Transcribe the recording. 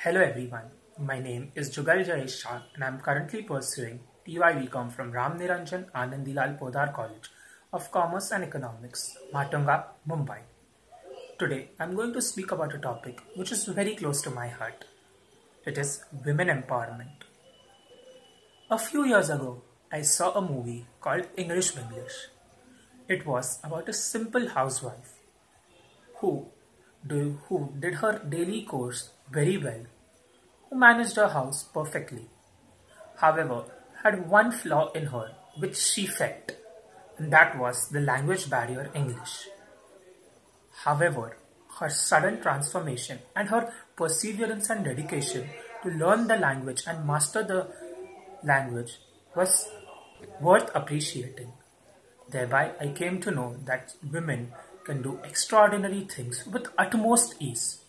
Hello everyone, my name is Jugal Jayesh Shah and I am currently pursuing TYBCom from Ram Niranjan Anandilal Podar College of Commerce and Economics, Matunga, Mumbai. Today I am going to speak about a topic which is very close to my heart. It is women empowerment. A few years ago, I saw a movie called English Vinglish. It was about a simple housewife who, who did her daily course very well, who managed her house perfectly. However, had one flaw in her which she felt, and that was the language barrier English. However, her sudden transformation and her perseverance and dedication to learn the language and master the language was worth appreciating. Thereby, I came to know that women can do extraordinary things with utmost ease.